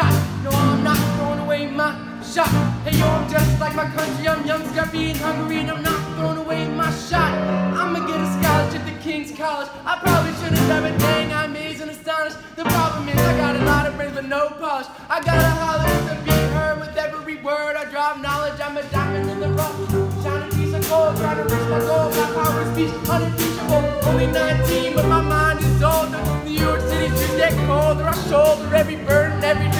shot. No, I'm not throwing away my shot. Hey, yo, I'm just like my country. I'm young, scrappy, and hungry, and I'm not throwing away my shot. I'ma get a scholarship to King's College. I probably should have done everything I'm amazed and astonished. The problem is I got a lot of friends, but no polish. I gotta holler to be heard with every word. I drop knowledge. I'm a diamond in the rough. Shining piece of gold, trying to reach my goal. My power is speech, unimpeachable. Only 19, but my mind is older. New York City streets get colder. I shoulder every burden, every day.